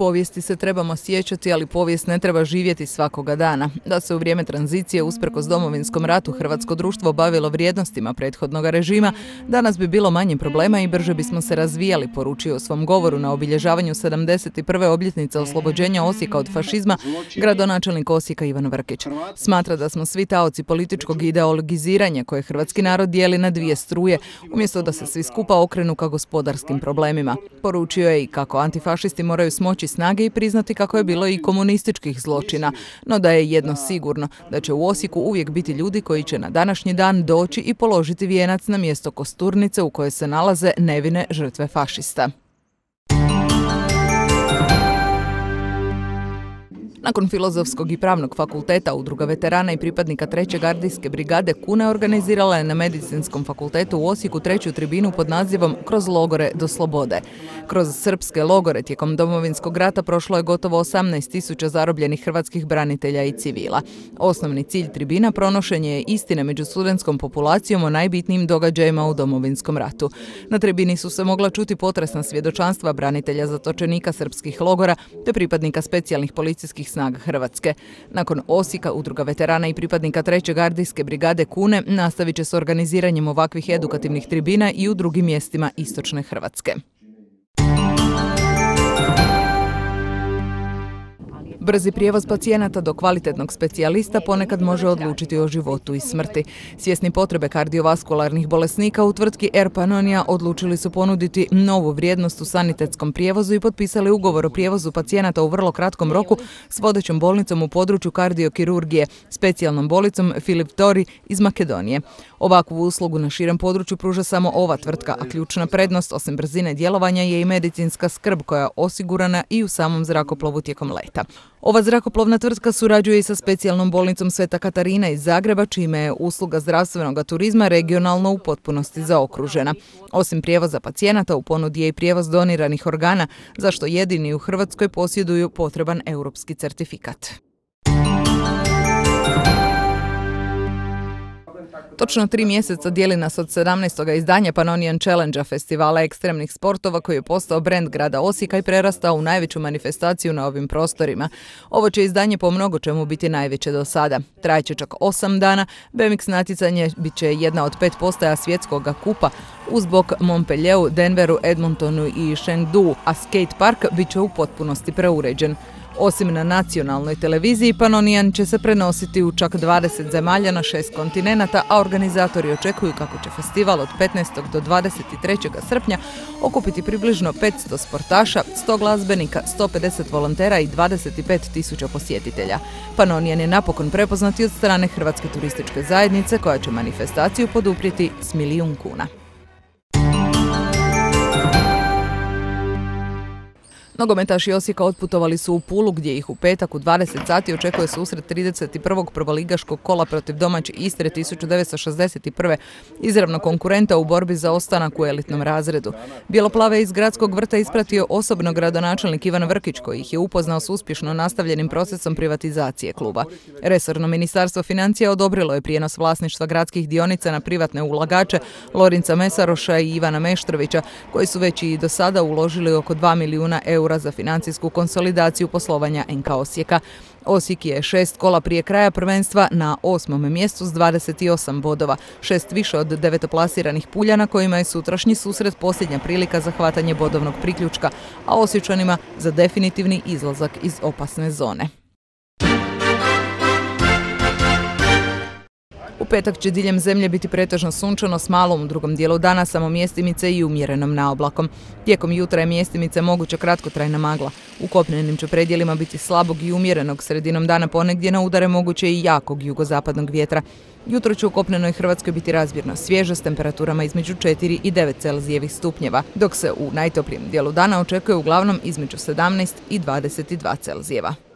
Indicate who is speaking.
Speaker 1: Povijesti se trebamo sjećati, ali povijest ne treba živjeti svakoga dana. Da se u vrijeme tranzicije usprkos domovinskom ratu Hrvatsko društvo bavilo vrijednostima prethodnog režima, danas bi bilo manje problema i brže bismo se razvijali, poručio u svom govoru na obilježavanju 71. obljetnice oslobođenja Osijeka od fašizma, gradonačelnik Osijeka Ivan Vrkić. Smatra da smo svi taoci političkog ideologiziranja koje hrvatski narod dijeli na dvije struje, umjesto da se svi skupa okrenu ka gospodarskim problemima. Poručio je i kako antifašisti moraju smoći snage i priznati kako je bilo i komunističkih zločina, no da je jedno sigurno, da će u Osijeku uvijek biti ljudi koji će na današnji dan doći i položiti vijenac na mjesto kosturnice u kojoj se nalaze nevine žrtve fašista. Nakon Filozofskog i Pravnog fakulteta Udruga veterana i pripadnika treće gardijske brigade Kune organizirala je na Medicinskom fakultetu u Osijeku treću tribinu pod nazivom Kroz logore do slobode. Kroz srpske logore tijekom domovinskog rata prošlo je gotovo 18 tisuća zarobljenih hrvatskih branitelja i civila. Osnovni cilj tribina pronošenje je istine među studentskom populacijom o najbitnijim događajima u domovinskom ratu. Na tribini su se mogla čuti potresna svjedočanstva branitelja zatočenika srpskih logora te pripadnika specijalnih policijskih snaga Hrvatske. Nakon Osika, udruga veterana i pripadnika treće gardijske brigade Kune nastavit će s organiziranjem ovakvih edukativnih tribina i u drugim mjestima istočne Hrvatske. Brzi prijevoz pacijenata do kvalitetnog specijalista ponekad može odlučiti o životu i smrti. Svjesni potrebe kardiovaskularnih bolesnika u tvrtki Air Pannonia odlučili su ponuditi novu vrijednost u sanitetskom prijevozu i potpisali ugovor o prijevozu pacijenata u vrlo kratkom roku s vodećom bolnicom u području kardiokirurgije, specijalnom bolicom Filip Tori iz Makedonije. Ovakvu uslugu na širem području pruža samo ova tvrtka, a ključna prednost, osim brzine djelovanja, je i medicinska skrb koja je osigurana i u samom zrakoplovu tijekom leta. Ova zrakoplovna tvrtka surađuje i sa specijalnom bolnicom Sveta Katarina iz Zagreba, čime je usluga zdravstvenog turizma regionalno u potpunosti zaokružena. Osim prijevoza pacijenata, u ponudi je i prijevoz doniranih organa, zašto jedini u Hrvatskoj posjeduju potreban europski certifikat. Točno tri mjeseca dijeli nas od 17. izdanja Panonian Challenge festivala ekstremnih sportova koji je postao brend grada Osijeka i prerastao u najveću manifestaciju na ovim prostorima. Ovo će izdanje po mnogo čemu biti najveće do sada. Trajeće čak osam dana, BMX natjecanje bit će jedna od pet postaja svjetskog kupa uz bok Montpellieru, Denveru, Edmontonu i Chengdu, a skate park bit će u potpunosti preuređen. Osim na nacionalnoj televiziji, Panonijan će se prenositi u čak 20 zemalja na šest kontinenata, a organizatori očekuju kako će festival od 15. do 23. srpnja okupiti približno 500 sportaša, 100 glazbenika, 150 volontera i 25 tisuća posjetitelja. Panonijan je napokon prepoznati od strane Hrvatske turističke zajednice koja će manifestaciju poduprijeti s milijun kuna. Nogometaši Osijeka otputovali su u Pulu gdje ih u petak u 20 sati očekuje susret 31. prvoligaškog kola protiv domaće Istre 1961. izravno konkurenta u borbi za ostanak u elitnom razredu. Bjeloplave iz gradskog vrta ispratio osobno gradonačelnik Ivan Vrkić koji ih je upoznao s uspješno nastavljenim procesom privatizacije kluba. Resorno ministarstvo financija odobrilo je prijenos vlasništva gradskih dionica na privatne ulagače Lorinca Mesaroša i Ivana Meštrovića koji su već i do sada uložili oko 2 milijuna eura za financijsku konsolidaciju poslovanja NK Osijeka. Osijek je šest kola prije kraja prvenstva na osmom mjestu s 28 bodova, šest više od devetoplasiranih puljana kojima je sutrašnji susret posljednja prilika za hvatanje bodovnog priključka, a Osječanima za definitivni izlazak iz opasne zone. Petak će diljem zemlje biti pretežno sunčano s malom u drugom dijelu dana, samo mjestimice i umjerenom naoblakom. Tijekom jutra je mjestimice moguća kratkotrajna magla. U kopnenim će predjelima biti slabog i umjerenog sredinom dana ponegdje na udare moguće i jakog jugozapadnog vjetra. Jutro će u kopnenoj Hrvatskoj biti razbirno svježe s temperaturama između 4 i 9 Celzijevih stupnjeva, dok se u najtoplijem dijelu dana očekuje uglavnom između 17 i 22 Celzijeva.